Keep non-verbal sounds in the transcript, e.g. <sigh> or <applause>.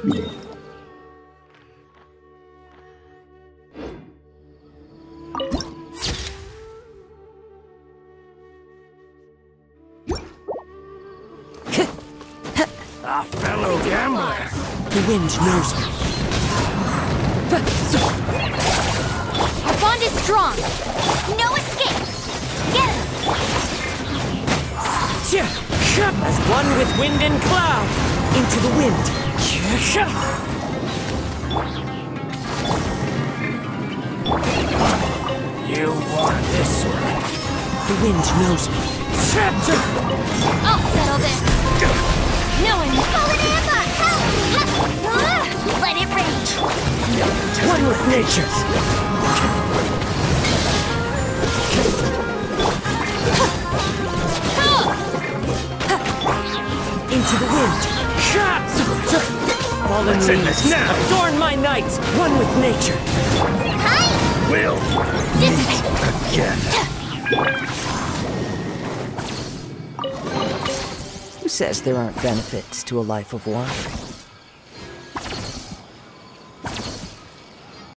<laughs> A fellow gambler. The wind knows me. Our bond is strong. No escape. Get him. As one with wind and cloud, into the wind. You want this one. The wind knows me. I'll settle this. No one. Call it ambush. Let it rage. One with nature. Into the wind. Fallen Let's end this now. adorn my night. One with nature. Hi. Will Dissipate. again. Who says there aren't benefits to a life of war?